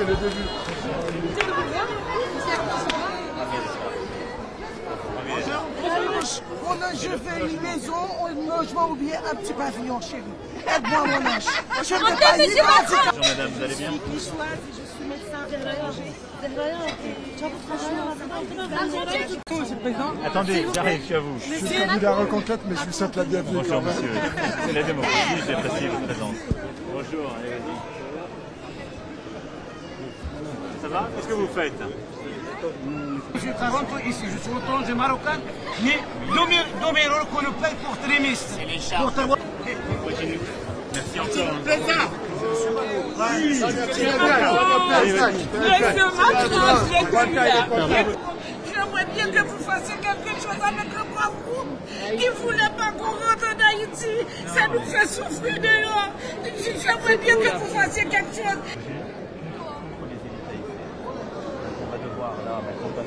c'est le début. Mon ange, je veux une maison, un logement ou bien un petit pavillon, chérie. Aide-moi, mon ange. Je ne peux pas y. Bonjour madame, vous allez bien Je suis médecin. Attendez, j'arrive, je suis à vous. Je suis candidat à Reconquête, mais je vous souhaite la bienvenue Bonjour monsieur. C'est la démocratie, j'apprécie votre présence. Bonjour, allez, vas-y. Ça va Qu'est-ce que vous faites Je suis Toronto ici, je suis étranger marocain, mais 2000 2000 euros qu'on nous paye pour trimestre. C'est les. Merci encore. J'aimerais bien que vous fassiez quelque chose avec le groupe qui ne voulait pas qu'on rentre en Haïti. Ça nous fait souffrir dehors. J'aimerais bien que vous fassiez quelque chose. 我们的美术课